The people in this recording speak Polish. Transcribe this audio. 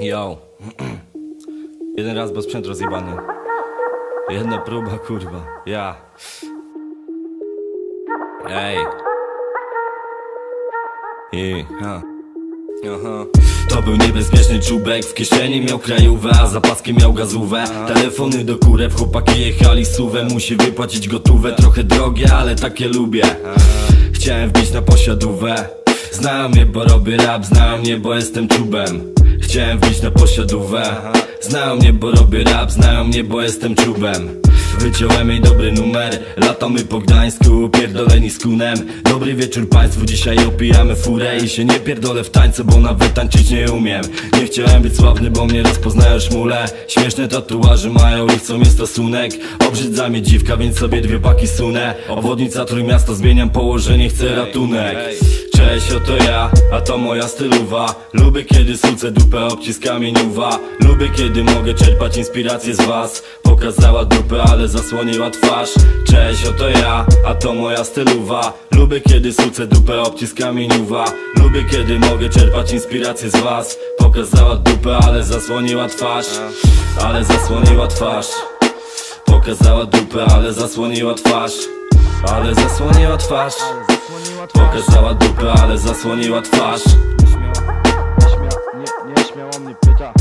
Yo. Jeden raz, bo sprzęt rozjebany. Jedna próba, kurwa. Ja. Ej. I, ha. Aha. To był niebezpieczny czubek, w kieszeni miał krajówę, a za paskiem miał gazówę Telefony do kurew, chłopaki jechali suwem Musi wypłacić gotówę, trochę drogie, ale takie lubię Chciałem wbić na posiadówę Znają mnie, bo robię rap, znają mnie, bo jestem czubem Chciałem wbić na posiadówę. Znają mnie, bo robię rap, znają mnie, bo jestem czubem. Wyciąłem jej dobry numer Latamy po Gdańsku, pierdoleni z kunem. Dobry wieczór państwu, dzisiaj opijamy furę I się nie pierdolę w tańce, bo nawet tańczyć nie umiem. Nie chciałem być sławny, bo mnie rozpoznają szmule Śmieszne tatuaże mają i chcą mieć stosunek. Obrzydza mnie dziwka, więc sobie dwie paki sunę. Obwodnica Trójmiasta, zmieniam położenie, chcę ratunek Cześć, oto ja, a to moja stylowa. Lubię kiedy sucę dupę obciskami niuwa. Lubię kiedy mogę czerpać inspirację z was. Pokazała dupę, ale zasłoniła twarz. Cześć, oto ja, a to moja stylowa. Lubię kiedy sucę dupę obciskami niuwa. Lubię kiedy mogę czerpać inspirację z was. Pokazała dupę, ale zasłoniła twarz. Ale zasłoniła twarz. Pokazała dupę, ale zasłoniła twarz. Ale zasłoniła twarz Pokazała dupę, ale zasłoniła twarz. Nieśmiało, nieśmiało, nie, nieśmiało mnie pyta.